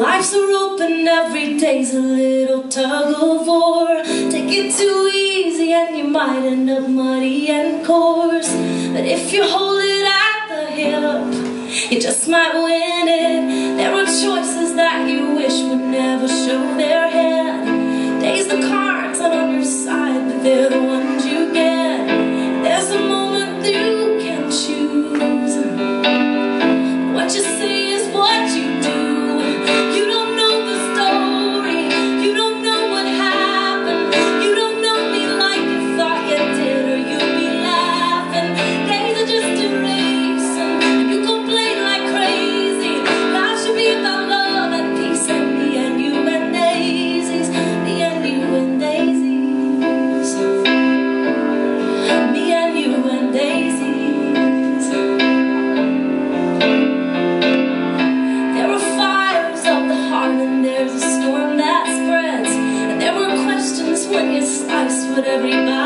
Life's a rope and every day's a little tug of war. Take it too easy and you might end up muddy and coarse. But if you hold it at the hip, you just might win it. There are choices that you wish would never show their head. every night.